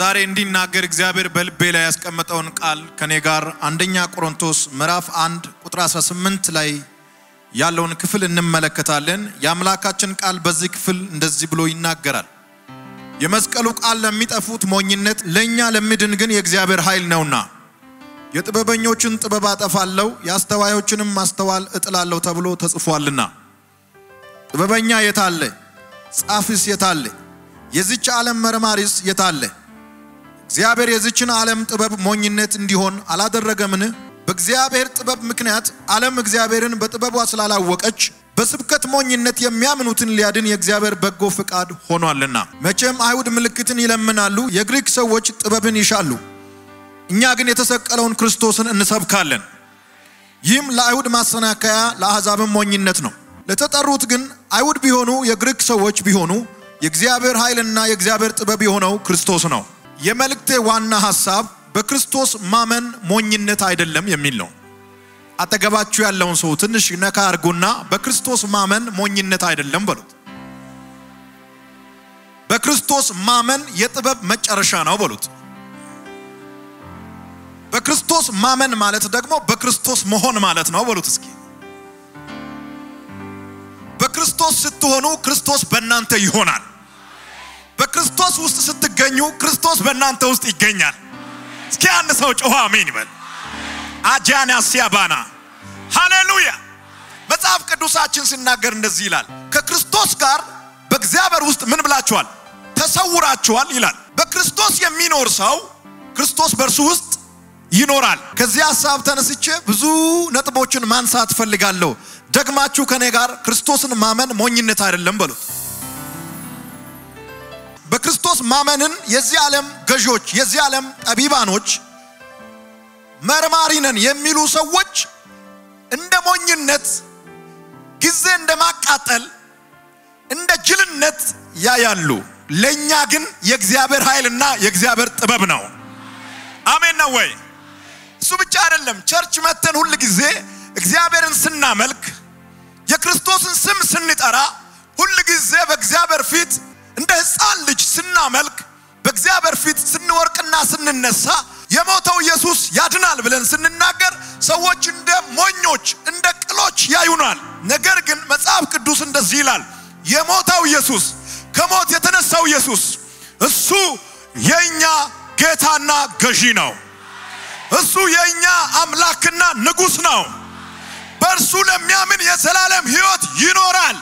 ዛሬ እንዲናገር እግዚአብሔር በልቤ ላይ ያስቀመጠውን ቃል ከኔ ጋር አንደኛ ቆሮንቶስ ምዕራፍ 1 ቁጥር 18 ላይ ያለውን ክፍል እንመለከታለን። የአምላካችን ቃል በዚህ ክፍል እንደዚህ ብሎ ይናገራል። የመስቀሉ ቃል ለሚጠፉት ሞኝነት፣ ለእኛ ለምድን ግን የእግዚአብሔር ኃይል ነውና የጥበበኞችን ጥበብ አጠፋለሁ፣ የአስተዋዮችንም ማስተዋል እጥላለሁ ተብሎ ተጽፏልና። ጥበበኛ የታለ? ጻፊስ የታለ? የዚች ዓለም መርማሪስ የታለ? እግዚአብሔር የዚችን ዓለም ጥበብ ሞኝነት እንዲሆን አላደረገምን? በእግዚአብሔር ጥበብ ምክንያት ዓለም እግዚአብሔርን በጥበቧ ስላላወቀች በስብከት ሞኝነት የሚያምኑትን ሊያድን የእግዚአብሔር በጎ ፍቃድ ሆኗልና። መቼም አይሁድ ምልክትን ይለምናሉ፣ የግሪክ ሰዎች ጥበብን ይሻሉ። እኛ ግን የተሰቀለውን ክርስቶስን እንሰብካለን። ይህም ለአይሁድ ማሰናከያ ለአሕዛብም ሞኝነት ነው። ለተጠሩት ግን አይሁድ ቢሆኑ የግሪክ ሰዎች ቢሆኑ የእግዚአብሔር ኃይልና የእግዚአብሔር ጥበብ የሆነው ክርስቶስ ነው። የመልእክቴ ዋና ሐሳብ በክርስቶስ ማመን ሞኝነት አይደለም የሚል ነው። አጠገባችሁ ያለውን ሰው ትንሽ ነካ አርጉና በክርስቶስ ማመን ሞኝነት አይደለም በሉት። በክርስቶስ ማመን የጥበብ መጨረሻ ነው በሉት። በክርስቶስ ማመን ማለት ደግሞ በክርስቶስ መሆን ማለት ነው በሉት እስኪ። በክርስቶስ ስትሆኑ ክርስቶስ በእናንተ ይሆናል። በክርስቶስ ውስጥ ስትገኙ ክርስቶስ በእናንተ ውስጥ ይገኛል። እስኪ አንድ ሰው ጮኸ አሜን ይበል። አጃና ሲያባና ሃሌሉያ። መጽሐፍ ቅዱሳችን ሲናገር እንደዚህ ይላል፣ ከክርስቶስ ጋር በእግዚአብሔር ውስጥ ምን ብላችኋል? ተሰውራችኋል ይላል። በክርስቶስ የሚኖር ሰው ክርስቶስ በእርሱ ውስጥ ይኖራል። ከዚህ ሐሳብ ተነስቼ ብዙ ነጥቦችን ማንሳት ፈልጋለሁ። ደግማችሁ ከኔ ጋር ክርስቶስን ማመን ሞኝነት አይደለም በሉት። ማመንን የዚህ ዓለም ገዦች፣ የዚህ ዓለም ጠቢባኖች መርማሪ ነን የሚሉ ሰዎች እንደ ሞኝነት፣ ጊዜ እንደ ማቃጠል፣ እንደ ጅልነት ያያሉ። ለእኛ ግን የእግዚአብሔር ኃይልና የእግዚአብሔር ጥበብ ነው። አሜን ነው ወይ? እሱ ብቻ አይደለም። church መጥተን ሁል ጊዜ እግዚአብሔርን ስናመልክ የክርስቶስን ስም ስንጠራ ሁል ጊዜ በእግዚአብሔር ፊት እንደ ሕፃን ልጅ ስናመልክ በእግዚአብሔር ፊት ስንወድቅና ስንነሳ የሞተው ኢየሱስ ያድናል ብለን ስንናገር ሰዎች እንደ ሞኞች እንደ ቂሎች ያዩናል። ነገር ግን መጽሐፍ ቅዱስ እንደዚህ ይላል፣ የሞተው ኢየሱስ ከሞት የተነሳው ኢየሱስ እሱ የእኛ ጌታና ገዢ ነው። እሱ የእኛ አምላክና ንጉሥ ነው። በእርሱ ለሚያምን የዘላለም ሕይወት ይኖራል።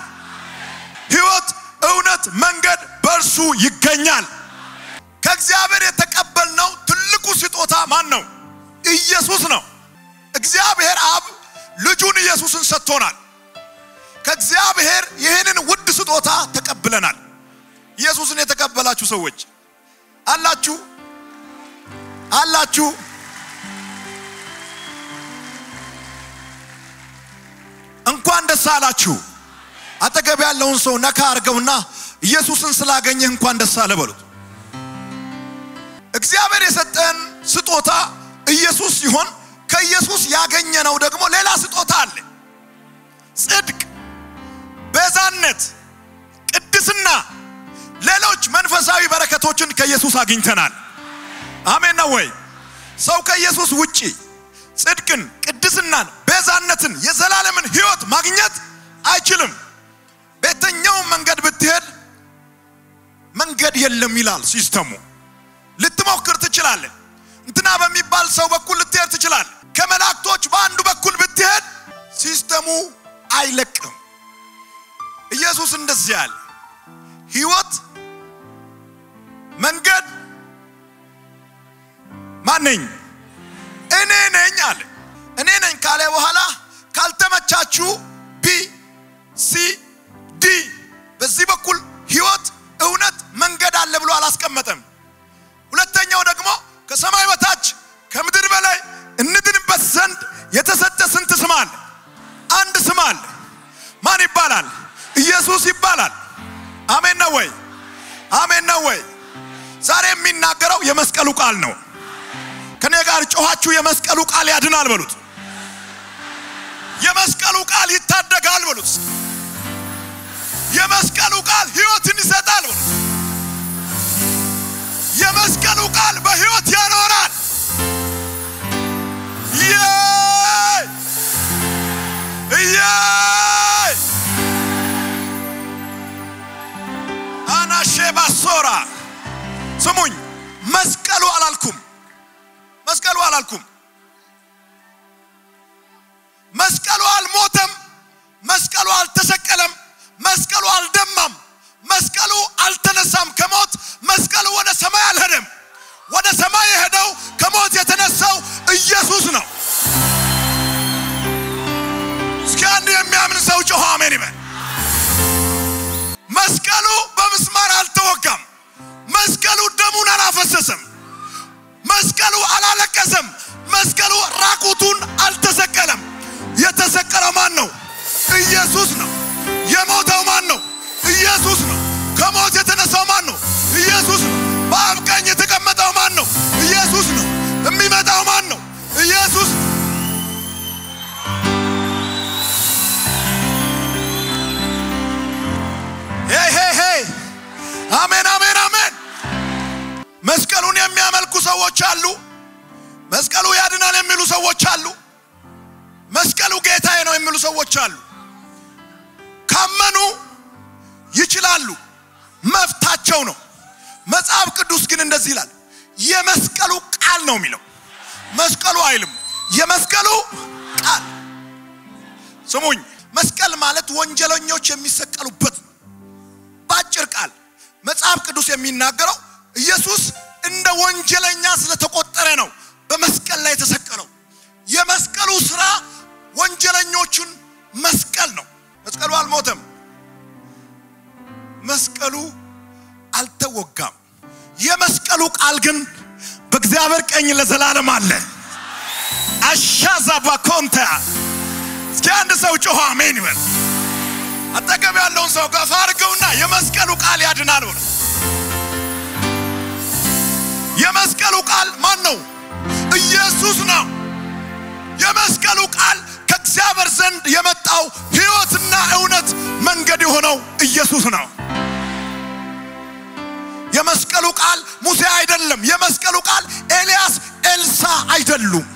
ሕይወት፣ እውነት፣ በእርሱ ይገኛል። ከእግዚአብሔር የተቀበልነው ትልቁ ስጦታ ማን ነው? ኢየሱስ ነው። እግዚአብሔር አብ ልጁን ኢየሱስን ሰጥቶናል። ከእግዚአብሔር ይህንን ውድ ስጦታ ተቀብለናል። ኢየሱስን የተቀበላችሁ ሰዎች አላችሁ አላችሁ። እንኳን ደስ አላችሁ። አጠገብ ያለውን ሰው ነካ አድርገውና ኢየሱስን ስላገኘህ እንኳን ደስ አለ በሉት። እግዚአብሔር የሰጠን ስጦታ ኢየሱስ ሲሆን ከኢየሱስ ያገኘነው ደግሞ ሌላ ስጦታ አለ። ጽድቅ፣ ቤዛነት፣ ቅድስና፣ ሌሎች መንፈሳዊ በረከቶችን ከኢየሱስ አግኝተናል። አሜን ነው ወይ? ሰው ከኢየሱስ ውጪ ጽድቅን፣ ቅድስናን፣ ቤዛነትን፣ የዘላለምን ሕይወት ማግኘት አይችልም። ብትሄድ መንገድ የለም ይላል system ኡ። ልትሞክር ትችላለህ። እንትና በሚባል ሰው በኩል ልትሄድ ትችላለህ። ከመላእክቶች በአንዱ በኩል ብትሄድ system ኡ አይለቅም። ኢየሱስ እንደዚህ ያለ ሕይወት መንገድ ማን ነኝ? እኔ ነኝ አለ። እኔ ነኝ ካለ በኋላ ካልተመቻችሁ B C D በዚህ በኩል ሕይወት እውነት መንገድ አለ ብሎ አላስቀመጠም። ሁለተኛው ደግሞ ከሰማይ በታች ከምድር በላይ እንድንበት ዘንድ የተሰጠ ስንት ስም አለ? አንድ ስም አለ። ማን ይባላል? ኢየሱስ ይባላል። አሜን ነው ወይ? አሜን ነው ወይ? ዛሬ የሚናገረው የመስቀሉ ቃል ነው። ከኔ ጋር ጮኻችሁ የመስቀሉ ቃል ያድናል በሉት። የመስቀሉ ቃል ይታደጋል በሉት። የመስቀሉ ስሙኝ፣ መስቀሉ አላልኩም፣ መስቀሉ አላልኩም። መስቀሉ አልሞተም፣ መስቀሉ አልተሰቀለም፣ መስቀሉ አልደማም፣ መስቀሉ አልተነሳም ከሞት መስቀሉ ወደ ሰማይ አልሄደም። ወደ ሰማይ የሄደው ከሞት የተነሳው ኢየሱስ ነው። እስኪ አንድ የሚያምን ሰው ጮሆ አሜን ይበል። መስቀሉ በምስማር አልተወጋም። መስቀሉ ደሙን አላፈሰሰም። መስቀሉ አላለቀሰም። መስቀሉ ራቁቱን አልተሰቀለም። የተሰቀለው ማን ነው? ኢየሱስ ነው። የሞተው ማን ነው? ኢየሱስ ነው። ከሞት የተነሳው እንደዚህ ይላል፣ የመስቀሉ ቃል ነው የሚለው። መስቀሉ አይልም፣ የመስቀሉ ቃል። ስሙኝ፣ መስቀል ማለት ወንጀለኞች የሚሰቀሉበት በአጭር ቃል መጽሐፍ ቅዱስ የሚናገረው ኢየሱስ እንደ ወንጀለኛ ስለተቆጠረ ነው በመስቀል ላይ የተሰቀለው። የመስቀሉ ስራ ወንጀለኞቹን መስቀል ነው። መስቀሉ አልሞተም። መስቀሉ አልተወጋም። የመስቀሉ ቃል ግን በእግዚአብሔር ቀኝ ለዘላለም አለ። አሻዛ ባኮንተ እስኪ አንድ ሰው ጮሆ አሜን ይበል። አጠገብ ያለውን ሰው ገፋ አድርገውና የመስቀሉ ቃል ያድናል ብሎ የመስቀሉ ቃል ማን ነው? ኢየሱስ ነው። የመስቀሉ ቃል ከእግዚአብሔር ዘንድ የመጣው ሕይወትና እውነት መንገድ የሆነው ኢየሱስ ነው። የመስቀሉ ቃል ሙሴ አይደለም። የመስቀሉ ቃል ኤልያስ፣ ኤልሳ አይደሉም።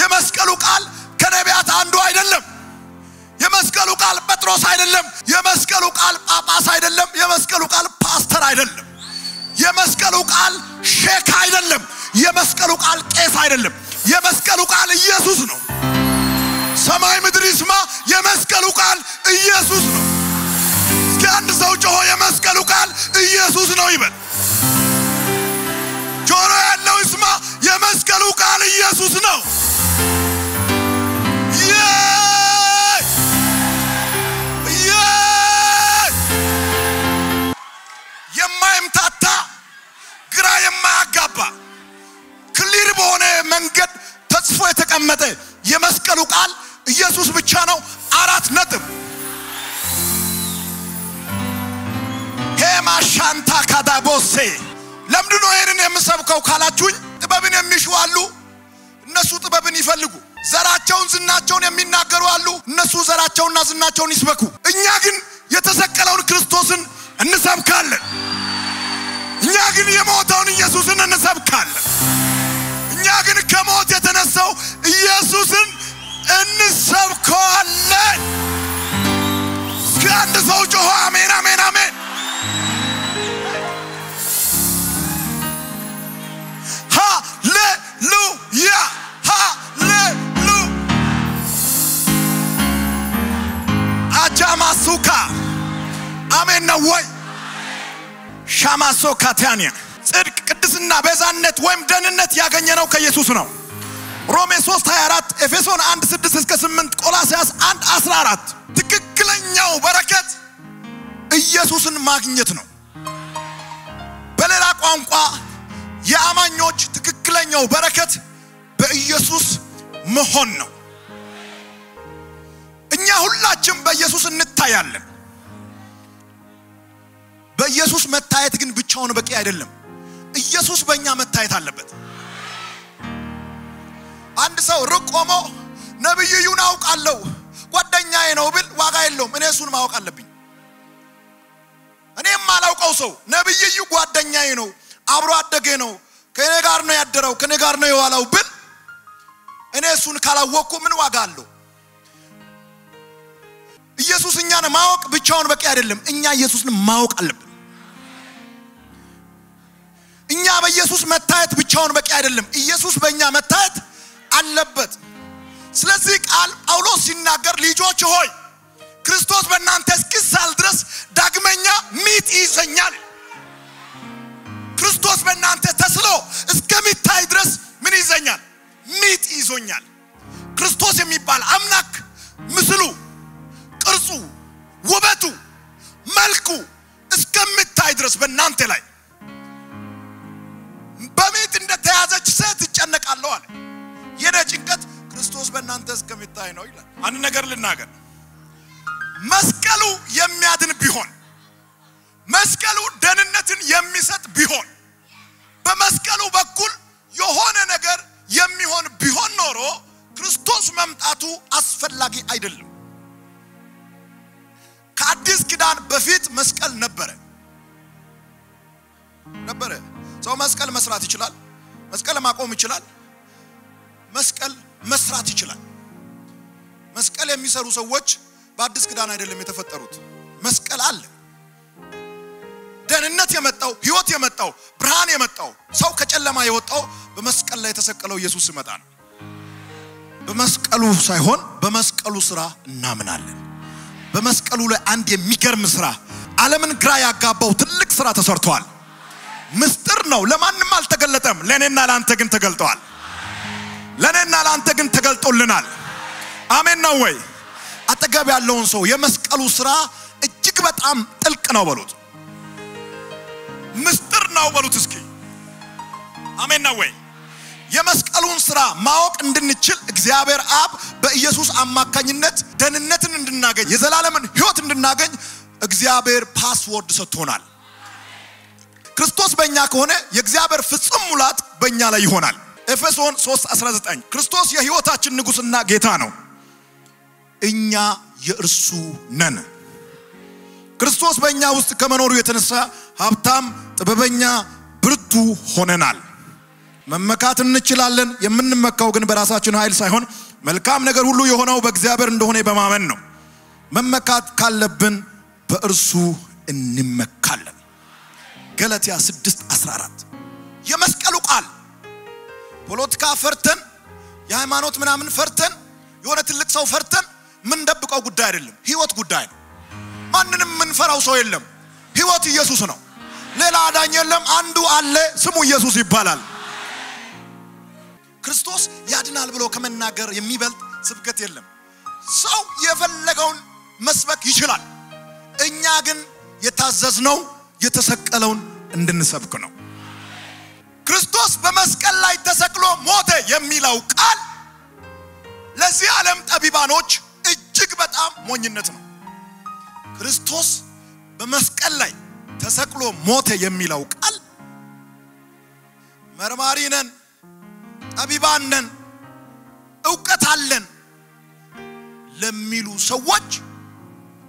የመስቀሉ ቃል ከነቢያት አንዱ አይደለም። የመስቀሉ ቃል ጴጥሮስ አይደለም። የመስቀሉ ቃል ጳጳስ አይደለም። የመስቀሉ ቃል ፓስተር አይደለም። የመስቀሉ ቃል ሼክ አይደለም። የመስቀሉ ቃል ቄስ አይደለም። የመስቀሉ ቃል ኢየሱስ ነው። ሰማይ ምድር ይስማ፣ የመስቀሉ ቃል ኢየሱስ ነው። እስኪ አንድ ሰው ጮሆ የመስቀሉ ቃል ኢየሱስ ነው ይበል። ጆሮ ያለው ይስማ፣ የመስቀሉ ቃል ኢየሱስ ነው።! የማይምታታ ግራ የማያጋባ ክሊር በሆነ መንገድ ተጽፎ የተቀመጠ የመስቀሉ ቃል ኢየሱስ ብቻ ነው። አራት ነጥብ። ሄማሻንታ ካዳቦሴ ለምንድን ነው ይህንን የምሰብከው ካላችሁኝ፣ ጥበብን የሚሹ አሉ፣ እነሱ ጥበብን ይፈልጉ። ዘራቸውን ዝናቸውን የሚናገሩ አሉ፣ እነሱ ዘራቸውና ዝናቸውን ይስበኩ። እኛ ግን የተሰቀለውን ክርስቶስን እንሰብካለን። እኛ ግን የሞተውን ኢየሱስን እንሰብካለን። እኛ ግን ከሞት የተነሳው ኢየሱስን እንሰብከዋለን። እስኪ አንድ ሰው ጮሆ አሜን አሜን አሜን። ሻማሶ ካታንያ ጽድቅ፣ ቅድስና፣ ቤዛነት ወይም ደህንነት ያገኘነው ከኢየሱስ ነው። ሮሜ 3 24 ኤፌሶን 1 6 እስከ 8 ቆላስያስ 1 14 ትክክለኛው በረከት ኢየሱስን ማግኘት ነው። በሌላ ቋንቋ የአማኞች ትክክለኛው በረከት በኢየሱስ መሆን ነው። እኛ ሁላችን በኢየሱስ እንታያለን። በኢየሱስ መታየት ግን ብቻውን በቂ አይደለም። ኢየሱስ በእኛ መታየት አለበት። አንድ ሰው ሩቅ ቆሞ ነቢይ እዩን አውቃለሁ ጓደኛዬ ነው ብል ዋጋ የለውም። እኔ እሱን ማወቅ አለብኝ። እኔ የማላውቀው ሰው ነቢይ እዩ ጓደኛዬ ነው፣ አብሮ አደጌ ነው፣ ከእኔ ጋር ነው ያደረው ከእኔ ጋር ነው የዋለው ብል እኔ እሱን ካላወቅኩ ምን ዋጋ አለው? ኢየሱስ እኛን ማወቅ ብቻውን በቂ አይደለም። እኛ ኢየሱስን ማወቅ አለብን። እኛ በኢየሱስ መታየት ብቻውን በቂ አይደለም። ኢየሱስ በእኛ መታየት አለበት። ስለዚህ ቃል ጳውሎስ ሲናገር ልጆች ሆይ ክርስቶስ በእናንተ እስኪሳል ድረስ ዳግመኛ ሚጥ ይዘኛል። ክርስቶስ በእናንተ ተስሎ እስከሚታይ ድረስ ምን ይዘኛል? ሚጥ ይዞኛል። ክርስቶስ የሚባል አምላክ ምስሉ፣ ቅርጹ፣ ውበቱ፣ መልኩ እስከምታይ ድረስ በእናንተ ላይ በሚጥ እንደተያዘች ሴት እጨነቃለሁ አለ። የኔ ጭንቀት ክርስቶስ በእናንተ እስከሚታይ ነው ይላል። አንድ ነገር ልናገር። መስቀሉ የሚያድን ቢሆን መስቀሉ ደህንነትን የሚሰጥ ቢሆን በመስቀሉ በኩል የሆነ ነገር የሚሆን ቢሆን ኖሮ ክርስቶስ መምጣቱ አስፈላጊ አይደለም። ከአዲስ ኪዳን በፊት መስቀል ነበረ ነበረ። ሰው መስቀል መስራት ይችላል። መስቀል ማቆም ይችላል። መስቀል መስራት ይችላል። መስቀል የሚሰሩ ሰዎች በአዲስ ኪዳን አይደለም የተፈጠሩት። መስቀል አለ። ደህንነት የመጣው ህይወት የመጣው ብርሃን የመጣው ሰው ከጨለማ የወጣው በመስቀል ላይ የተሰቀለው ኢየሱስ ሲመጣ ነው። በመስቀሉ ሳይሆን በመስቀሉ ስራ እናምናለን። በመስቀሉ ላይ አንድ የሚገርም ስራ ዓለምን ግራ ያጋባው ትልቅ ስራ ተሰርቷል። ምስጢር ነው፣ ለማንም አልተገለጠም። ለእኔና ለአንተ ግን ተገልጠዋል። ለእኔና ለአንተ ግን ተገልጦልናል። አሜን ነው ወይ? አጠገብ ያለውን ሰው የመስቀሉ ስራ እጅግ በጣም ጥልቅ ነው በሉት። ምስጢር ነው በሉት እስኪ። አሜን ነው ወይ? የመስቀሉን ስራ ማወቅ እንድንችል እግዚአብሔር አብ በኢየሱስ አማካኝነት ደህንነትን እንድናገኝ የዘላለምን ህይወት እንድናገኝ እግዚአብሔር password ሰጥቶናል። ክርስቶስ በእኛ ከሆነ የእግዚአብሔር ፍጹም ሙላት በእኛ ላይ ይሆናል። ኤፌሶን 3:19 ክርስቶስ የህይወታችን ንጉሥና ጌታ ነው፣ እኛ የእርሱ ነን። ክርስቶስ በእኛ ውስጥ ከመኖሩ የተነሳ ሀብታም፣ ጥበበኛ፣ ብርቱ ሆነናል። መመካት እንችላለን። የምንመካው ግን በራሳችን ኃይል ሳይሆን መልካም ነገር ሁሉ የሆነው በእግዚአብሔር እንደሆነ በማመን ነው። መመካት ካለብን በእርሱ እንመካለን። ገላትያ 6 14 የመስቀሉ ቃል ፖለቲካ ፈርተን የሃይማኖት ምናምን ፈርተን የሆነ ትልቅ ሰው ፈርተን የምንደብቀው ጉዳይ አይደለም። ህይወት ጉዳይ ነው። ማንንም የምንፈራው ሰው የለም። ህይወት ኢየሱስ ነው። ሌላ አዳኝ የለም። አንዱ አለ፣ ስሙ ኢየሱስ ይባላል። ክርስቶስ ያድናል ብሎ ከመናገር የሚበልጥ ስብከት የለም። ሰው የፈለገውን መስበክ ይችላል። እኛ ግን የታዘዝነው የተሰቀለውን እንድንሰብክ ነው። ክርስቶስ በመስቀል ላይ ተሰቅሎ ሞተ የሚለው ቃል ለዚህ ዓለም ጠቢባኖች እጅግ በጣም ሞኝነት ነው። ክርስቶስ በመስቀል ላይ ተሰቅሎ ሞተ የሚለው ቃል መርማሪ ነን፣ ጠቢባን ነን፣ እውቀት አለን ለሚሉ ሰዎች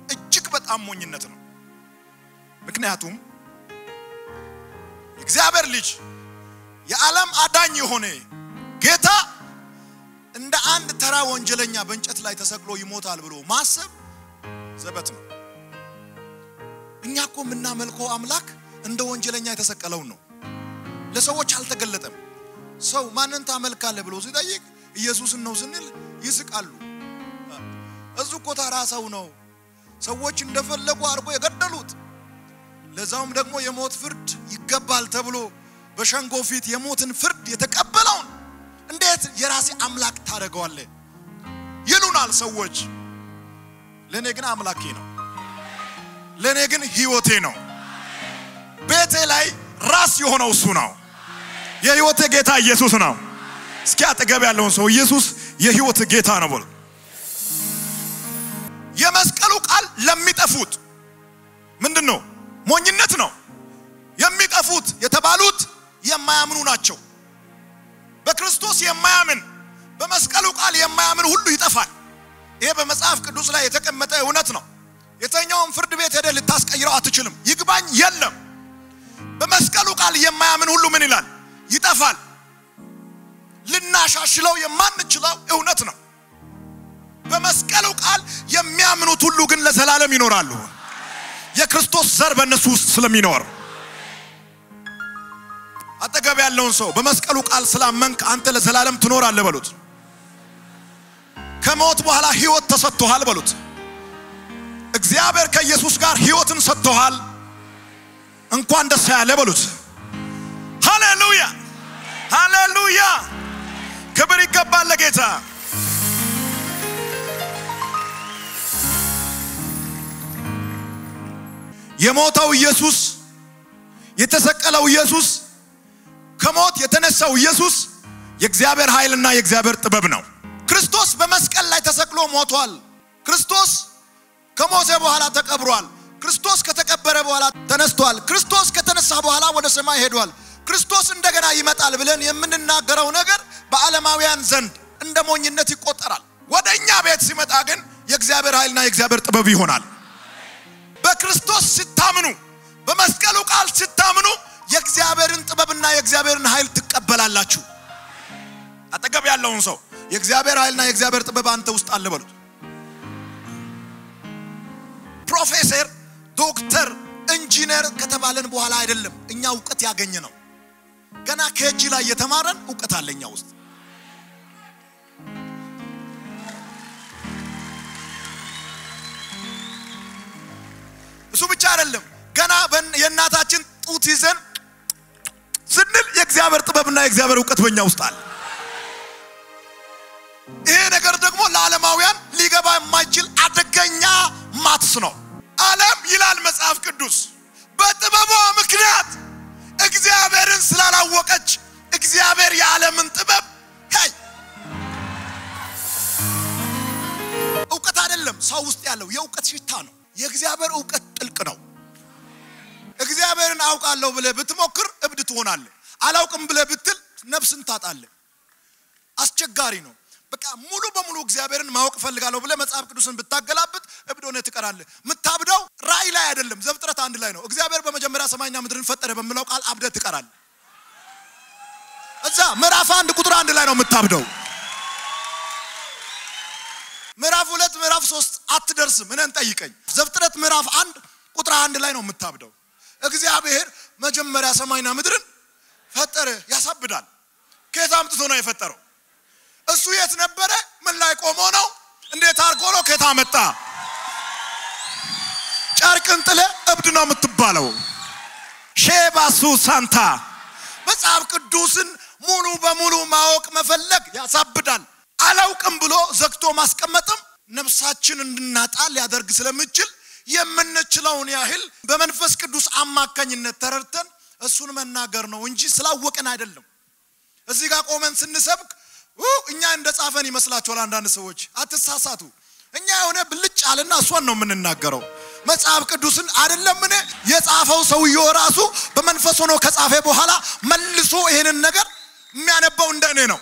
እጅግ በጣም ሞኝነት ነው። ምክንያቱም የእግዚአብሔር ልጅ የዓለም አዳኝ የሆነ ጌታ እንደ አንድ ተራ ወንጀለኛ በእንጨት ላይ ተሰቅሎ ይሞታል ብሎ ማሰብ ዘበት ነው። እኛ እኮ የምናመልከው አምላክ እንደ ወንጀለኛ የተሰቀለውን ነው። ለሰዎች አልተገለጠም። ሰው ማንን ታመልካለህ ብሎ ሲጠይቅ ኢየሱስን ነው ስንል ይስቃሉ። እሱ እኮ ተራ ሰው ነው፣ ሰዎች እንደፈለጉ አድርጎ የገደሉት ለዛውም ደግሞ የሞት ፍርድ ይገባል ተብሎ በሸንጎ ፊት የሞትን ፍርድ የተቀበለውን እንዴት የራሴ አምላክ ታደርገዋለህ ይሉናል ሰዎች። ለእኔ ግን አምላኬ ነው። ለእኔ ግን ህይወቴ ነው። ቤቴ ላይ ራስ የሆነው እሱ ነው። የህይወቴ ጌታ ኢየሱስ ነው። እስኪ አጠገብ ያለውን ሰው ኢየሱስ የህይወት ጌታ ነው ብሎ የመስቀሉ ቃል ለሚጠፉት ምንድን ነው? ሞኝነት ነው። የሚጠፉት የተባሉት የማያምኑ ናቸው። በክርስቶስ የማያምን በመስቀሉ ቃል የማያምን ሁሉ ይጠፋል። ይሄ በመጽሐፍ ቅዱስ ላይ የተቀመጠ እውነት ነው። የተኛውን ፍርድ ቤት ሄደ ልታስቀይረው አትችልም። ይግባኝ የለም። በመስቀሉ ቃል የማያምን ሁሉ ምን ይላል? ይጠፋል። ልናሻሽለው የማንችለው እውነት ነው። በመስቀሉ ቃል የሚያምኑት ሁሉ ግን ለዘላለም ይኖራሉ። የክርስቶስ ዘር በእነሱ ውስጥ ስለሚኖር አጠገብ ያለውን ሰው በመስቀሉ ቃል ስላመንክ አንተ ለዘላለም ትኖራለህ በሉት። ከሞት በኋላ ህይወት ተሰጥቶሃል በሉት። እግዚአብሔር ከኢየሱስ ጋር ህይወትን ሰጥቶሃል። እንኳን ደስ ያለ በሉት። ሃሌሉያ ሃሌሉያ! ክብር ይገባል ለጌታ። የሞተው ኢየሱስ፣ የተሰቀለው ኢየሱስ፣ ከሞት የተነሳው ኢየሱስ የእግዚአብሔር ኃይልና የእግዚአብሔር ጥበብ ነው። ክርስቶስ በመስቀል ላይ ተሰቅሎ ሞቷል። ክርስቶስ ከሞተ በኋላ ተቀብሯል። ክርስቶስ ከተቀበረ በኋላ ተነስቷል። ክርስቶስ ከተነሳ በኋላ ወደ ሰማይ ሄዷል። ክርስቶስ እንደገና ይመጣል ብለን የምንናገረው ነገር በዓለማውያን ዘንድ እንደ ሞኝነት ይቆጠራል። ወደ እኛ ቤት ሲመጣ ግን የእግዚአብሔር ኃይልና የእግዚአብሔር ጥበብ ይሆናል። በክርስቶስ ስታምኑ፣ በመስቀሉ ቃል ስታምኑ የእግዚአብሔርን ጥበብና የእግዚአብሔርን ኃይል ትቀበላላችሁ። አጠገብ ያለውን ሰው የእግዚአብሔር ኃይልና የእግዚአብሔር ጥበብ አንተ ውስጥ አለ በሉት። ፕሮፌሰር፣ ዶክተር፣ ኢንጂነር ከተባለን በኋላ አይደለም እኛ እውቀት ያገኘ ነው። ገና ከእጅ ላይ የተማረን እውቀት አለ እኛ ውስጥ። እሱ ብቻ አይደለም። ገና የእናታችን ጡት ይዘን ስንል የእግዚአብሔር ጥበብና የእግዚአብሔር እውቀት በእኛ ውስጥ አለ። ይሄ ነገር ደግሞ ለዓለማውያን ሊገባ የማይችል አደገኛ ማትስ ነው። ዓለም ይላል መጽሐፍ ቅዱስ በጥበቧ ምክንያት እግዚአብሔርን ስላላወቀች እግዚአብሔር የዓለምን ጥበብ ሄይ እውቀት አይደለም ሰው ውስጥ ያለው የእውቀት ሽታ ነው። የእግዚአብሔር እውቀት ጥልቅ ነው። እግዚአብሔርን አውቃለሁ ብለህ ብትሞክር እብድ ትሆናለህ። አላውቅም ብለህ ብትል ነፍስን ታጣለህ። አስቸጋሪ ነው። በቃ ሙሉ በሙሉ እግዚአብሔርን ማወቅ እፈልጋለሁ ብለህ መጽሐፍ ቅዱስን ብታገላብጥ እብድ ሆነህ ትቀራለህ። የምታብደው ራእይ ላይ አይደለም፣ ዘፍጥረት አንድ ላይ ነው። እግዚአብሔር በመጀመሪያ ሰማይና ምድርን ፈጠረ በሚለው ቃል አብደህ ትቀራለህ። እዛ ምዕራፍ አንድ ቁጥር አንድ ላይ ነው የምታብደው። ምዕራፍ ሁለት ምዕራፍ ሶስት አትደርስም። እኔን ጠይቀኝ። ዘፍጥረት ምዕራፍ አንድ ቁጥር አንድ ላይ ነው የምታብደው። እግዚአብሔር መጀመሪያ ሰማይና ምድርን ፈጠረ። ያሳብዳል። ከየት አምጥቶ ነው የፈጠረው? እሱ የት ነበረ? ምን ላይ ቆሞ ነው? እንዴት አድርጎ ነው? ከየት አመጣ? ጨርቅን ጥለ እብድ ነው የምትባለው። ሼባሱ ሳንታ መጽሐፍ ቅዱስን ሙሉ በሙሉ ማወቅ መፈለግ ያሳብዳል። አላውቅም ብሎ ዘግቶ ማስቀመጥም ነፍሳችን እንድናጣ ሊያደርግ ስለምችል የምንችለውን ያህል በመንፈስ ቅዱስ አማካኝነት ተረድተን እሱን መናገር ነው እንጂ ስላወቅን አይደለም። እዚህ ጋር ቆመን ስንሰብክ እኛ እንደ ጻፈን ይመስላችኋል አንዳንድ ሰዎች። አትሳሳቱ። እኛ የሆነ ብልጭ አለና እሷን ነው የምንናገረው። መጽሐፍ ቅዱስን አይደለም እኔ የጻፈው ሰውየው ራሱ በመንፈስ ሆኖ ከጻፈ በኋላ መልሶ ይሄንን ነገር የሚያነባው እንደ እኔ ነው።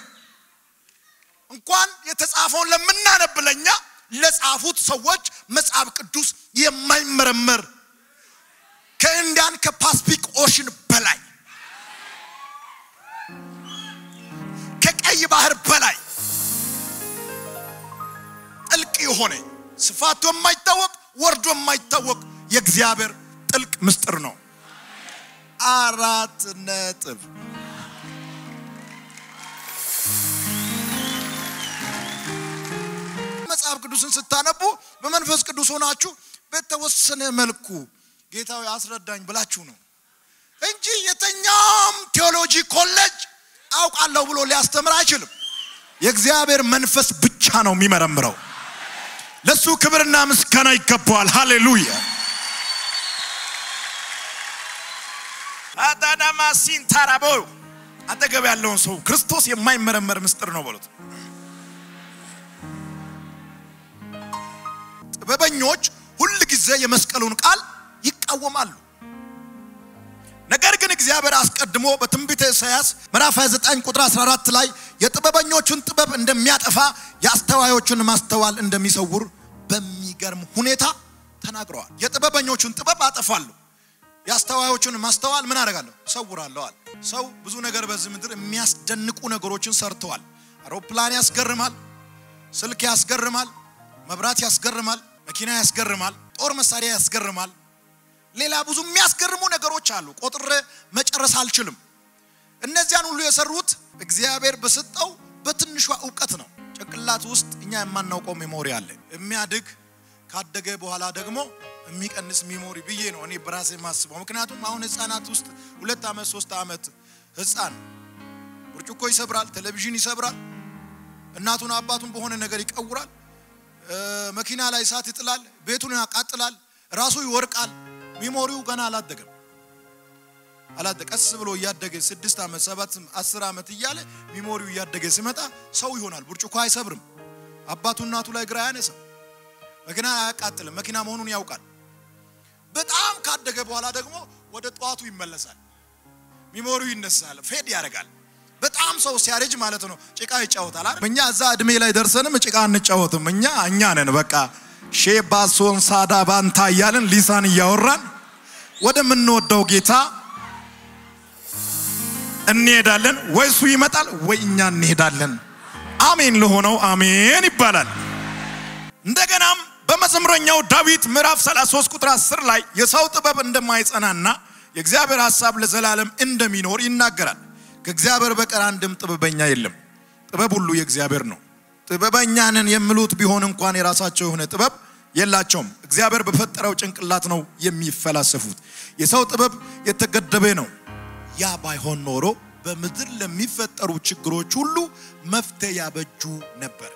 እንኳን የተጻፈውን ለምናነብ ለጻፉት ሰዎች መጽሐፍ ቅዱስ የማይመረመር ከ Indian ከ Pacific Ocean በላይ ከቀይ ባህር በላይ ጥልቅ የሆነ ስፋቱ የማይታወቅ ወርዶ የማይታወቅ የእግዚአብሔር ጥልቅ ምስጢር ነው። አራት ነጥብ። ቅዱስን ስታነቡ በመንፈስ ቅዱስ ሆናችሁ በተወሰነ መልኩ ጌታዊ አስረዳኝ ብላችሁ ነው እንጂ የተኛውም ቴዎሎጂ ኮሌጅ አውቃለሁ ብሎ ሊያስተምር አይችልም። የእግዚአብሔር መንፈስ ብቻ ነው የሚመረምረው። ለሱ ክብርና ምስጋና ይገባዋል። ሃሌሉያ። አዳዳማ ሲንታራቦ አጠገብ ያለውን ሰው ክርስቶስ የማይመረመር ምስጢር ነው በሉት። ጥበበኞች ሁል ጊዜ የመስቀሉን ቃል ይቃወማሉ። ነገር ግን እግዚአብሔር አስቀድሞ በትንቢተ ኢሳያስ ምዕራፍ 29 ቁጥር 14 ላይ የጥበበኞቹን ጥበብ እንደሚያጠፋ የአስተዋዮቹን ማስተዋል እንደሚሰውር በሚገርም ሁኔታ ተናግረዋል። የጥበበኞቹን ጥበብ አጠፋለሁ፣ የአስተዋዮቹን ማስተዋል ምን አደርጋለሁ? እሰውራለሁ ሰው ብዙ ነገር በዚህ ምድር የሚያስደንቁ ነገሮችን ሰርተዋል። አውሮፕላን ያስገርማል፣ ስልክ ያስገርማል፣ መብራት ያስገርማል፣ መኪና ያስገርማል፣ ጦር መሳሪያ ያስገርማል። ሌላ ብዙ የሚያስገርሙ ነገሮች አሉ። ቆጥሬ መጨረስ አልችልም። እነዚያን ሁሉ የሰሩት እግዚአብሔር በሰጠው በትንሿ እውቀት ነው። ጭንቅላት ውስጥ እኛ የማናውቀው memory አለ። የሚያድግ ካደገ በኋላ ደግሞ የሚቀንስ memory ብዬ ነው እኔ በራሴ የማስበው። ምክንያቱም አሁን ህፃናት ውስጥ ሁለት ዓመት ሶስት ዓመት ህፃን ብርጭቆ ይሰብራል፣ ቴሌቪዥን ይሰብራል፣ እናቱን አባቱን በሆነ ነገር ይቀውራል፣ መኪና ላይ እሳት ይጥላል፣ ቤቱን ያቃጥላል፣ ራሱ ይወድቃል። memory ው ገና አላደገም አላደ ቀስ ብሎ እያደገ ስድስት ዓመት ሰባት አስር ዓመት እያለ memory ው እያደገ ሲመጣ ሰው ይሆናል። ብርጭቆ አይሰብርም፣ አባቱ እናቱ ላይ ግራ አያነሳም፣ መኪና አያቃጥልም፣ መኪና መሆኑን ያውቃል። በጣም ካደገ በኋላ ደግሞ ወደ ጠዋቱ ይመለሳል። memory ው ይነሳል፣ fade ያደርጋል። በጣም ሰው ሲያረጅ ማለት ነው ጭቃ ይጫወታል አይደል? እኛ እዛ እድሜ ላይ ደርሰንም ጭቃ አንጫወትም። እኛ እኛ ነን በቃ ሼባ ሶን ሳዳ ባንታ እያልን ሊሳን እያወራን ወደምንወደው ጌታ እንሄዳለን። ወይ እሱ ይመጣል ወይ እኛ እንሄዳለን። አሜን ለሆነው አሜን ይባላል። እንደገናም በመዝሙረኛው ዳዊት ምዕራፍ 33 ቁጥር 10 ላይ የሰው ጥበብ እንደማይጸናና የእግዚአብሔር ሐሳብ ለዘላለም እንደሚኖር ይናገራል። ከእግዚአብሔር በቀር አንድም ጥበበኛ የለም። ጥበብ ሁሉ የእግዚአብሔር ነው። ጥበበኛ ነን የሚሉት ቢሆን እንኳን የራሳቸው የሆነ ጥበብ የላቸውም። እግዚአብሔር በፈጠረው ጭንቅላት ነው የሚፈላሰፉት። የሰው ጥበብ የተገደበ ነው። ያ ባይሆን ኖሮ በምድር ለሚፈጠሩ ችግሮች ሁሉ መፍትሄ ያበጁ ነበር።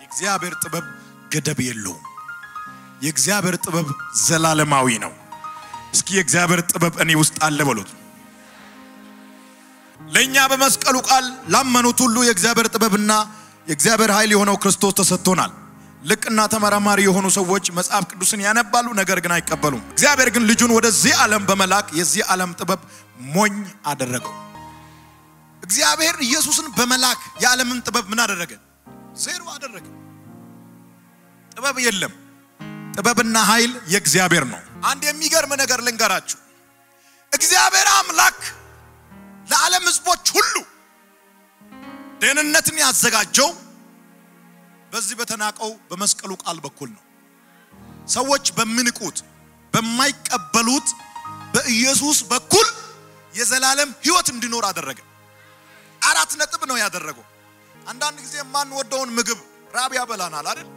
የእግዚአብሔር ጥበብ ገደብ የለውም። የእግዚአብሔር ጥበብ ዘላለማዊ ነው። እስኪ የእግዚአብሔር ጥበብ እኔ ውስጥ አለ በሉት። ለእኛ በመስቀሉ ቃል ላመኑት ሁሉ የእግዚአብሔር ጥበብና የእግዚአብሔር ኃይል የሆነው ክርስቶስ ተሰጥቶናል። ልቅና ተመራማሪ የሆኑ ሰዎች መጽሐፍ ቅዱስን ያነባሉ፣ ነገር ግን አይቀበሉም። እግዚአብሔር ግን ልጁን ወደዚህ ዓለም በመላክ የዚህ ዓለም ጥበብ ሞኝ አደረገው። እግዚአብሔር ኢየሱስን በመላክ የዓለምን ጥበብ ምን አደረገ? ዜሮ አደረገ። ጥበብ የለም። ጥበብና ኃይል የእግዚአብሔር ነው። አንድ የሚገርም ነገር ልንገራችሁ። እግዚአብሔር አምላክ ለዓለም ሕዝቦች ሁሉ ደህንነትን ያዘጋጀው በዚህ በተናቀው በመስቀሉ ቃል በኩል ነው። ሰዎች በሚንቁት በማይቀበሉት በኢየሱስ በኩል የዘላለም ሕይወት እንዲኖር አደረገ። አራት ነጥብ ነው ያደረገው። አንዳንድ ጊዜ የማንወደውን ምግብ ራብ ያበላናል አይደል?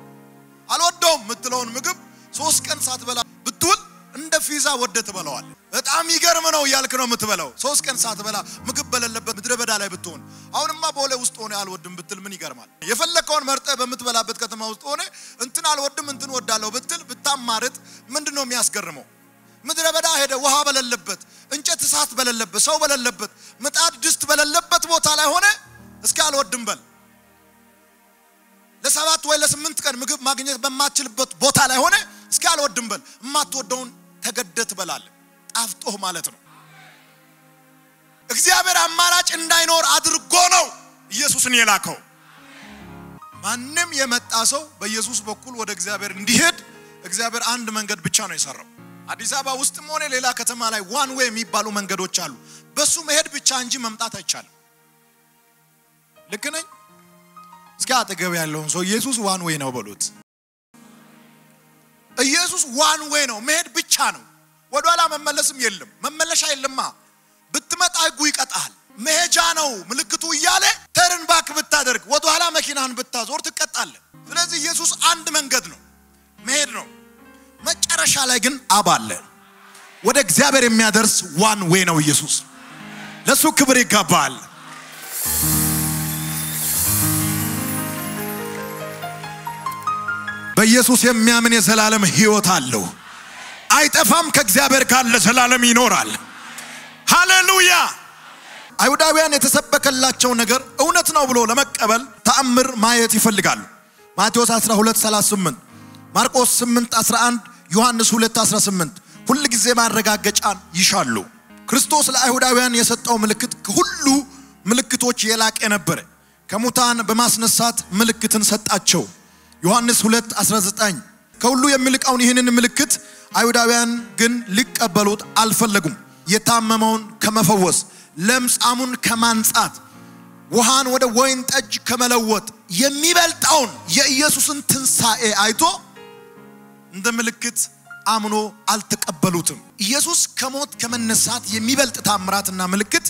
አልወደውም የምትለውን ምግብ ሶስት ቀን ሳትበላ ብትውል እንደ ፊዛ ወደ ትበላዋል። በጣም ይገርም ነው እያልክ ነው የምትበላው። ሶስት ቀን ሳትበላ ምግብ በሌለበት ምድረ በዳ ላይ ብትሆን፣ አሁንማ ቦሌ ውስጥ ሆነ አልወድም ብትል ምን ይገርማል? የፈለከውን መርጠህ በምትበላበት ከተማ ውስጥ ሆነ እንትን አልወድም እንትን ወዳለሁ ብትል ብታማርጥ ምንድን ነው የሚያስገርመው? ምድረ በዳ ሄደ ውሃ በሌለበት እንጨት እሳት በሌለበት ሰው በሌለበት ምጣድ ድስት በሌለበት ቦታ ላይ ሆነ እስኪ አልወድም በል ለሰባት ወይ ለስምንት ቀን ምግብ ማግኘት በማትችልበት ቦታ ላይ ሆነ እስኪ አልወድም በል። የማትወደውን ተገደህ ትበላለህ። ጣፍጦህ ማለት ነው። እግዚአብሔር አማራጭ እንዳይኖር አድርጎ ነው ኢየሱስን የላከው። ማንም የመጣ ሰው በኢየሱስ በኩል ወደ እግዚአብሔር እንዲሄድ እግዚአብሔር አንድ መንገድ ብቻ ነው የሰራው። አዲስ አበባ ውስጥም ሆነ ሌላ ከተማ ላይ one way የሚባሉ መንገዶች አሉ። በሱ መሄድ ብቻ እንጂ መምጣት አይቻልም። ልክ ነኝ? እስኪ አጠገብ ያለውን ሰው ኢየሱስ one way ነው በሉት። ኢየሱስ one way ነው፣ መሄድ ብቻ ነው። ወደኋላ መመለስም የለም፣ መመለሻ የለማ። ብትመጣ ህጉ ይቀጣል። መሄጃ ነው ምልክቱ እያለ turn back ብታደርግ ወደኋላ መኪናህን ብታዞር ትቀጣለህ። ስለዚህ ኢየሱስ አንድ መንገድ ነው፣ መሄድ ነው። መጨረሻ ላይ ግን አብ አለ። ወደ እግዚአብሔር የሚያደርስ one way ነው ኢየሱስ። ለሱ ክብር ይገባል። በኢየሱስ የሚያምን የዘላለም ህይወት አለው። አይጠፋም። ከእግዚአብሔር ጋር ለዘላለም ይኖራል። ሃሌሉያ። አይሁዳውያን የተሰበከላቸው ነገር እውነት ነው ብሎ ለመቀበል ተአምር ማየት ይፈልጋሉ። ማቴዎስ 12 38፣ ማርቆስ 8 11፣ ዮሐንስ 2 18 ሁል ጊዜ ማረጋገጫን ይሻሉ። ክርስቶስ ለአይሁዳውያን የሰጠው ምልክት ከሁሉ ምልክቶች የላቀ ነበረ። ከሙታን በማስነሳት ምልክትን ሰጣቸው። ዮሐንስ 2 19 ከሁሉ የሚልቀውን ይህንን ምልክት አይሁዳውያን ግን ሊቀበሉት አልፈለጉም። የታመመውን ከመፈወስ፣ ለምጻሙን ከማንጻት፣ ውሃን ወደ ወይን ጠጅ ከመለወጥ የሚበልጠውን የኢየሱስን ትንሣኤ አይቶ እንደ ምልክት አምኖ አልተቀበሉትም። ኢየሱስ ከሞት ከመነሳት የሚበልጥ ታምራትና ምልክት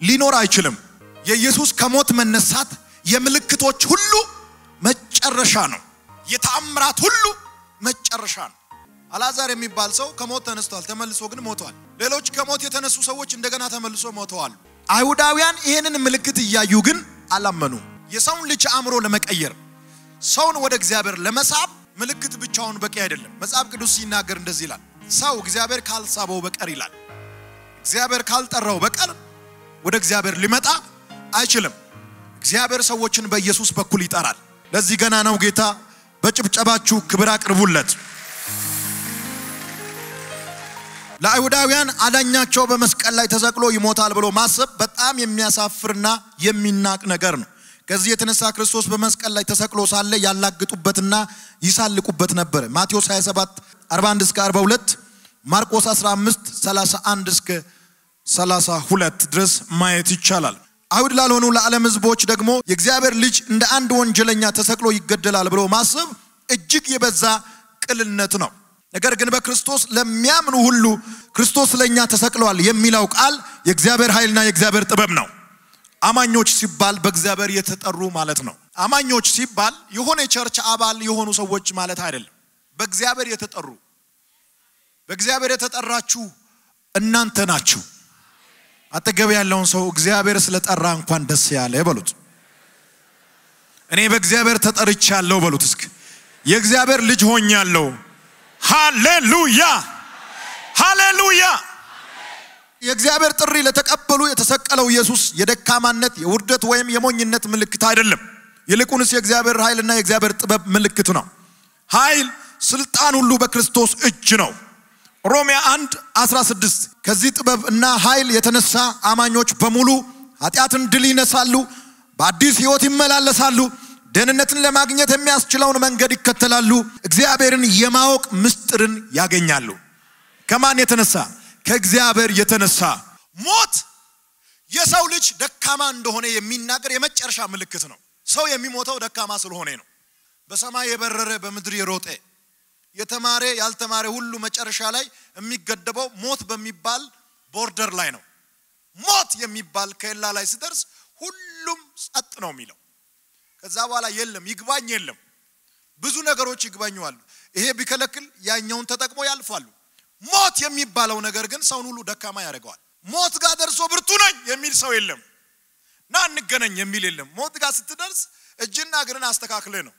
ሊኖር አይችልም። የኢየሱስ ከሞት መነሳት የምልክቶች ሁሉ መጨረሻ ነው። የተአምራት ሁሉ መጨረሻ ነው። አልዓዛር የሚባል ሰው ከሞት ተነስቷል፣ ተመልሶ ግን ሞቷል። ሌሎች ከሞት የተነሱ ሰዎች እንደገና ተመልሶ ሞተዋል። አይሁዳውያን ይህንን ምልክት እያዩ ግን አላመኑ። የሰውን ልጅ አእምሮ ለመቀየር ሰውን ወደ እግዚአብሔር ለመሳብ ምልክት ብቻውን በቂ አይደለም። መጽሐፍ ቅዱስ ሲናገር እንደዚህ ይላል፣ ሰው እግዚአብሔር ካልሳበው በቀር ይላል፣ እግዚአብሔር ካልጠራው በቀር ወደ እግዚአብሔር ሊመጣ አይችልም። እግዚአብሔር ሰዎችን በኢየሱስ በኩል ይጠራል። ለዚህ ገና ነው ጌታ በጭብጨባችሁ ክብር አቅርቡለት። ለአይሁዳውያን አዳኛቸው በመስቀል ላይ ተሰቅሎ ይሞታል ብሎ ማሰብ በጣም የሚያሳፍርና የሚናቅ ነገር ነው። ከዚህ የተነሳ ክርስቶስ በመስቀል ላይ ተሰቅሎ ሳለ ያላግጡበትና ይሳልቁበት ነበር። ማቴዎስ 27 41 እስከ 42፣ ማርቆስ 15 31 እስከ 32 ድረስ ማየት ይቻላል። አይሁድ ላልሆኑ ለዓለም ሕዝቦች ደግሞ የእግዚአብሔር ልጅ እንደ አንድ ወንጀለኛ ተሰቅሎ ይገደላል ብሎ ማሰብ እጅግ የበዛ ቅልነት ነው። ነገር ግን በክርስቶስ ለሚያምኑ ሁሉ ክርስቶስ ለእኛ ተሰቅሏል የሚለው ቃል የእግዚአብሔር ኃይልና የእግዚአብሔር ጥበብ ነው። አማኞች ሲባል በእግዚአብሔር የተጠሩ ማለት ነው። አማኞች ሲባል የሆነ የቸርች አባል የሆኑ ሰዎች ማለት አይደለም። በእግዚአብሔር የተጠሩ በእግዚአብሔር የተጠራችሁ እናንተ ናችሁ። አጠገብ ያለውን ሰው እግዚአብሔር ስለጠራ እንኳን ደስ ያለ በሉት። እኔ በእግዚአብሔር ተጠርቻለሁ በሉት። እስኪ የእግዚአብሔር ልጅ ሆኛለሁ። ሃሌሉያ ሃሌሉያ። የእግዚአብሔር ጥሪ ለተቀበሉ የተሰቀለው ኢየሱስ የደካማነት የውርደት ወይም የሞኝነት ምልክት አይደለም። ይልቁንስ የእግዚአብሔር ኃይልና የእግዚአብሔር ጥበብ ምልክት ነው። ኃይል፣ ስልጣን ሁሉ በክርስቶስ እጅ ነው። ሮሜ 1 16 ከዚህ ጥበብ እና ኃይል የተነሳ አማኞች በሙሉ ኃጢአትን ድል ይነሳሉ፣ በአዲስ ሕይወት ይመላለሳሉ፣ ደህንነትን ለማግኘት የሚያስችለውን መንገድ ይከተላሉ፣ እግዚአብሔርን የማወቅ ምስጢርን ያገኛሉ። ከማን የተነሳ? ከእግዚአብሔር የተነሳ። ሞት የሰው ልጅ ደካማ እንደሆነ የሚናገር የመጨረሻ ምልክት ነው። ሰው የሚሞተው ደካማ ስለሆነ ነው። በሰማይ የበረረ በምድር የሮጠ የተማረ ያልተማረ ሁሉ መጨረሻ ላይ የሚገደበው ሞት በሚባል border ላይ ነው። ሞት የሚባል ኬላ ላይ ሲደርስ ሁሉም ጸጥ ነው የሚለው። ከዛ በኋላ የለም ይግባኝ የለም። ብዙ ነገሮች ይግባኙዋሉ። ይሄ ቢከለክል ያኛውን ተጠቅሞ ያልፋሉ። ሞት የሚባለው ነገር ግን ሰውን ሁሉ ደካማ ያደርገዋል። ሞት ጋር ደርሶ ብርቱ ነኝ የሚል ሰው የለም። ና እንገናኝ የሚል የለም። ሞት ጋር ስትደርስ እጅና እግርን አስተካክለህ ነው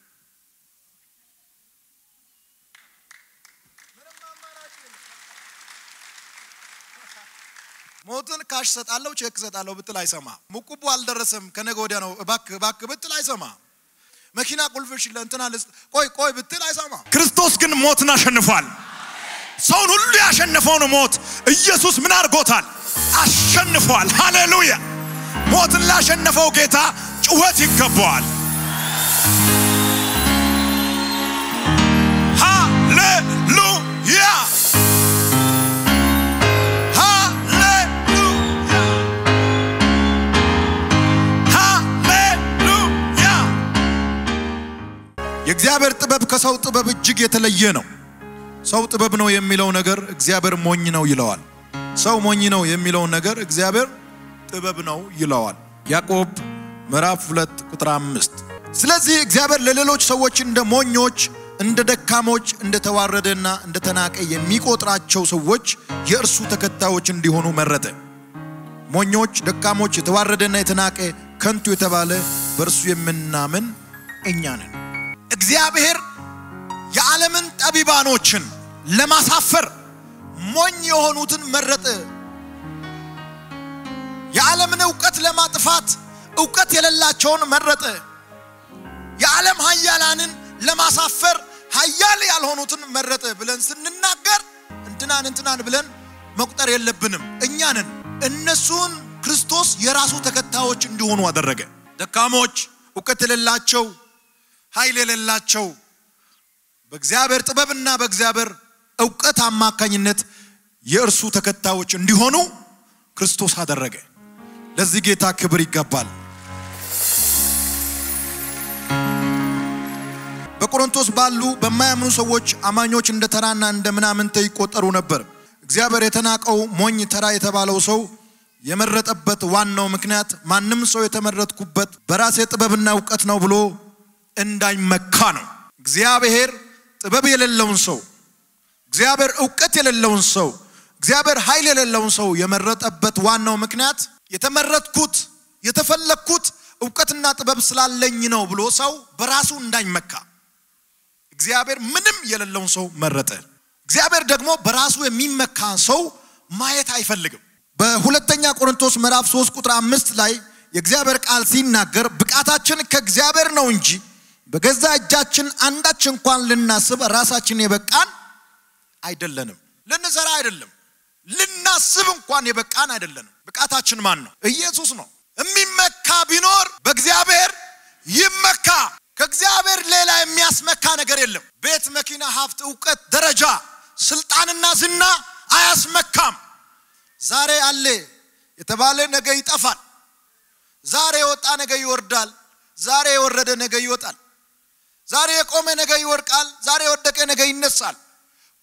ሞትን cash ሰጣለሁ ቼክ ሰጣለሁ ብትል አይሰማ። እቁቡ አልደረሰም ከነገ ወዲያ ነው እባክ እባክ ብትል አይሰማ። መኪና ቁልፍሽ ለእንትና ቆይ ቆይ ብትል አይሰማ። ክርስቶስ ግን ሞትን አሸንፏል። ሰውን ሁሉ ያሸነፈውን ሞት ኢየሱስ ምን አድርጎታል? አሸንፏል። ሃሌሉያ! ሞትን ላሸነፈው ጌታ ጩኸት ይገባዋል። ሃሌሉያ! የእግዚአብሔር ጥበብ ከሰው ጥበብ እጅግ የተለየ ነው። ሰው ጥበብ ነው የሚለው ነገር እግዚአብሔር ሞኝ ነው ይለዋል። ሰው ሞኝ ነው የሚለውን ነገር እግዚአብሔር ጥበብ ነው ይለዋል። ያዕቆብ ምዕራፍ 2 ቁጥር 5። ስለዚህ እግዚአብሔር ለሌሎች ሰዎች እንደ ሞኞች፣ እንደ ደካሞች፣ እንደ ተዋረደና እንደ ተናቀ የሚቆጥራቸው ሰዎች የእርሱ ተከታዮች እንዲሆኑ መረጠ። ሞኞች፣ ደካሞች፣ የተዋረደና የተናቀ ከንቱ የተባለ በእርሱ የምናምን እኛ ነን። እግዚአብሔር የዓለምን ጠቢባኖችን ለማሳፈር ሞኝ የሆኑትን መረጠ። የዓለምን እውቀት ለማጥፋት እውቀት የሌላቸውን መረጠ። የዓለም ሀያላንን ለማሳፈር ሀያል ያልሆኑትን መረጠ ብለን ስንናገር እንትናን እንትናን ብለን መቁጠር የለብንም። እኛንን እነሱን ክርስቶስ የራሱ ተከታዮች እንዲሆኑ አደረገ። ደካሞች፣ እውቀት የሌላቸው፣ ኃይል የሌላቸው በእግዚአብሔር ጥበብና በእግዚአብሔር እውቀት አማካኝነት የእርሱ ተከታዮች እንዲሆኑ ክርስቶስ አደረገ። ለዚህ ጌታ ክብር ይገባል። በቆሮንቶስ ባሉ በማያምኑ ሰዎች አማኞች እንደ ተራና እንደ ምናምንተ ይቆጠሩ ነበር። እግዚአብሔር የተናቀው ሞኝ ተራ የተባለው ሰው የመረጠበት ዋናው ምክንያት ማንም ሰው የተመረጥኩበት በራሴ ጥበብና እውቀት ነው ብሎ እንዳይመካ ነው። እግዚአብሔር ጥበብ የሌለውን ሰው፣ እግዚአብሔር እውቀት የሌለውን ሰው፣ እግዚአብሔር ኃይል የሌለውን ሰው የመረጠበት ዋናው ምክንያት የተመረጥኩት የተፈለግኩት እውቀትና ጥበብ ስላለኝ ነው ብሎ ሰው በራሱ እንዳይመካ እግዚአብሔር ምንም የሌለውን ሰው መረጠ። እግዚአብሔር ደግሞ በራሱ የሚመካ ሰው ማየት አይፈልግም። በሁለተኛ ቆሮንቶስ ምዕራፍ 3 ቁጥር አምስት ላይ የእግዚአብሔር ቃል ሲናገር ብቃታችን ከእግዚአብሔር ነው እንጂ በገዛ እጃችን አንዳች እንኳን ልናስብ ራሳችን የበቃን አይደለንም። ልንሰራ አይደለም፣ ልናስብ እንኳን የበቃን አይደለንም። ብቃታችን ማን ነው? ኢየሱስ ነው። የሚመካ ቢኖር በእግዚአብሔር ይመካ። ከእግዚአብሔር ሌላ የሚያስመካ ነገር የለም። ቤት፣ መኪና፣ ሀብት፣ እውቀት፣ ደረጃ፣ ስልጣንና ዝና አያስመካም። ዛሬ አለ የተባለ ነገ ይጠፋል። ዛሬ የወጣ ነገ ይወርዳል። ዛሬ የወረደ ነገ ይወጣል። ዛሬ የቆመ ነገ ይወድቃል። ዛሬ የወደቀ ነገ ይነሳል።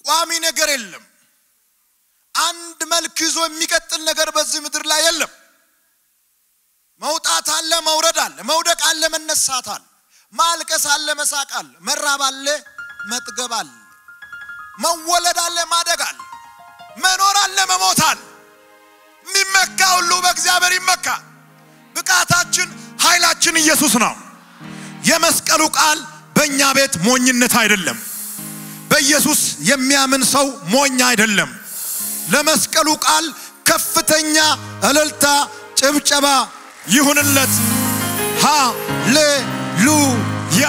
ቋሚ ነገር የለም። አንድ መልክ ይዞ የሚቀጥል ነገር በዚህ ምድር ላይ የለም። መውጣት አለ፣ መውረድ አለ፣ መውደቅ አለ፣ መነሳት አለ፣ ማልቀስ አለ፣ መሳቅ አለ፣ መራብ አለ፣ መጥገብ አለ፣ መወለድ አለ፣ ማደግ አለ፣ መኖር አለ፣ መሞት አለ። የሚመካ ሁሉ በእግዚአብሔር ይመካ። ብቃታችን ኃይላችን ኢየሱስ ነው። የመስቀሉ ቃል በእኛ ቤት ሞኝነት አይደለም። በኢየሱስ የሚያምን ሰው ሞኝ አይደለም። ለመስቀሉ ቃል ከፍተኛ እልልታ፣ ጭብጨባ ይሁንለት። ሃሌሉያ